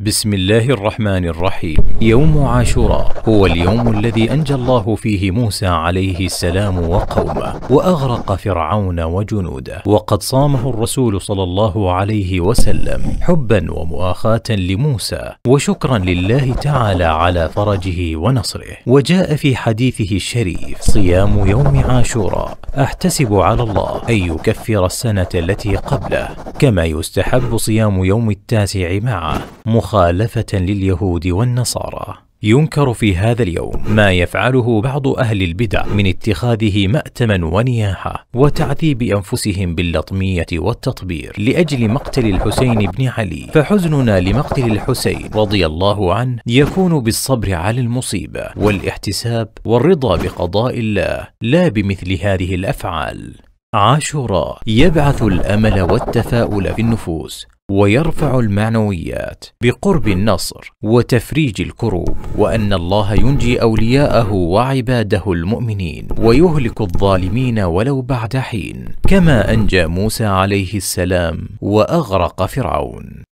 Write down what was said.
بسم الله الرحمن الرحيم. يوم عاشوراء هو اليوم الذي أنجى الله فيه موسى عليه السلام وقومه وأغرق فرعون وجنوده. وقد صامه الرسول صلى الله عليه وسلم حبا ومؤاخاة لموسى وشكرا لله تعالى على فرجه ونصره. وجاء في حديثه الشريف صيام يوم عاشوراء. أحتسب على الله أن يكفر السنة التي قبله كما يستحب صيام يوم التاسع معه مخالفة لليهود والنصارى. ينكر في هذا اليوم ما يفعله بعض أهل البدع من اتخاذه مأتما ونياحه وتعذيب أنفسهم باللطمية والتطبير لأجل مقتل الحسين بن علي. فحزننا لمقتل الحسين رضي الله عنه يكون بالصبر على المصيبة والاحتساب والرضا بقضاء الله لا بمثل هذه الأفعال. عاشوراء يبعث الأمل والتفاؤل في النفوس ويرفع المعنويات بقرب النصر وتفريج الكروب وأن الله ينجي أولياءه وعباده المؤمنين ويهلك الظالمين ولو بعد حين كما أنجى موسى عليه السلام وأغرق فرعون.